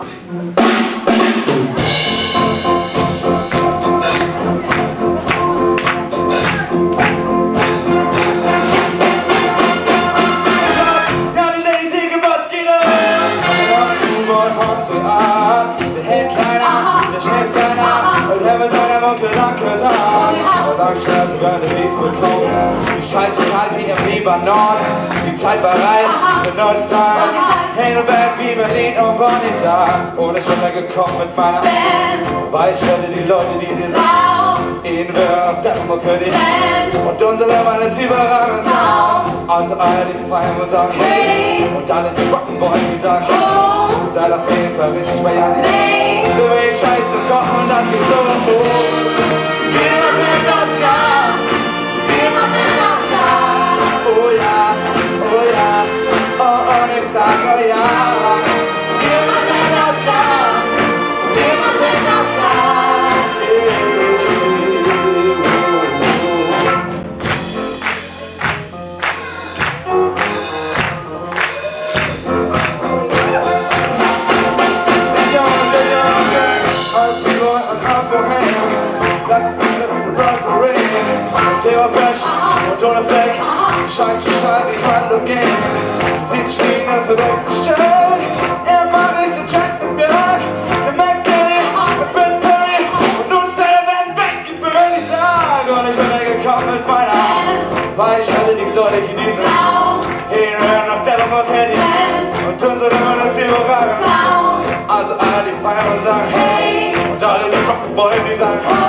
Ja, Sie werden nichts bekommen. Die Scheiße kalt wie im Libanon, die Zeit war reif für Neustyle. Heidelberg wie Berlin und Bonn, ich sag, und ich bin da gekommen mit meiner Weil ich werde die Leute, die den Ihnen wird, der Mucke, die und unsere Mann ist überragend. Also alle, die feiern und sagen hey. Und alle, die rocken wollen, die sagen hey. Seid auf jeden Fall richtig bei Janni So wie ich Scheiße kochen und das geht so hoch Fresh und ohne Fleck. Scheiß sein wie Halogen Sie sieht stehen verdeckt Stern Er macht mich so Track im Berg Der Mac Kenny, der Brent Perry Und nun Stelle werden weggebürnt Ich sag und ich bin da gekommen mit meiner Weil ich alle die Leute die diesen Hinhören auf der Nummer Handy Und unsere Mann ist überragend Also alle die feiern und sagen hey. Und alle die rocken wollen, die sagen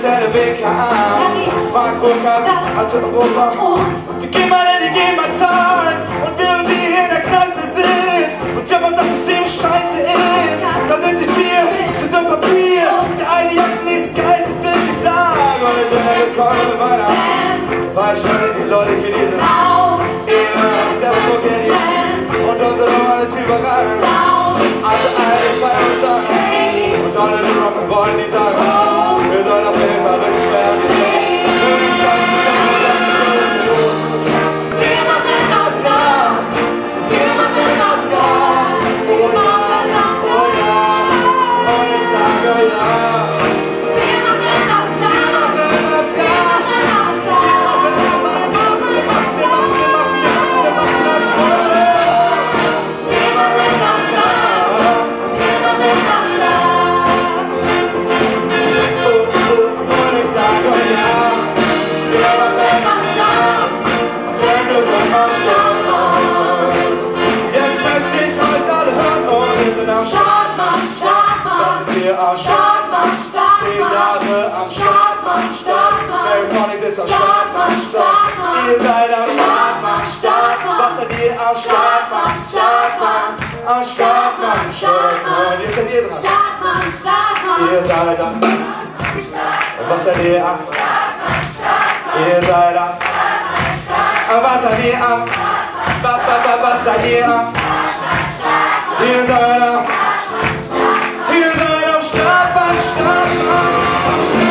Zelle BKA, Mark Burkhardt, alte Europa. Die in die gehen mal zahlen und während die hier in der Kneipe sind und jammern, dass das System scheiße ist, da sind sich hier, steht am Papier, der eine geil, ist blöd, ich sag, und ich bin gekommen meiner, weil ich schon die Leute genieße. Immer der Spaghetti und unsere Mann ist überragend. Also alle feiern und sagen, und alle die rocken wollen, die sagen, am Start. Das sind wir am Start. Zehn Jahre am Start. Mary Phonics ist am Start. Ihr seid am Start. Was seid ihr am Start, Mann? Start, Mann. Am Start, Mann. Start, Mann. Ihr seid ihr dran. Ihr seid am Und was seid ihr am Ihr seid am Und was seid ihr am was seid ihr am Ihr seid am seid am Start, Mann. Start,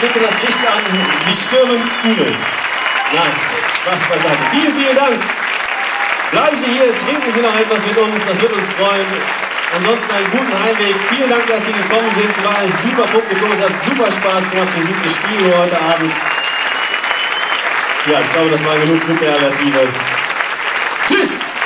bitte das Licht an. Sie stürmen übel. Nein, Spaß beiseite. Vielen, vielen Dank. Bleiben Sie hier, trinken Sie noch etwas mit uns, das wird uns freuen. Ansonsten einen guten Heimweg. Vielen Dank, dass Sie gekommen sind. Sie waren ein super Publikum, es hat super Spaß gemacht für Sie zu spielen heute Abend. Ja, ich glaube, das waren genug Superlative. Tschüss!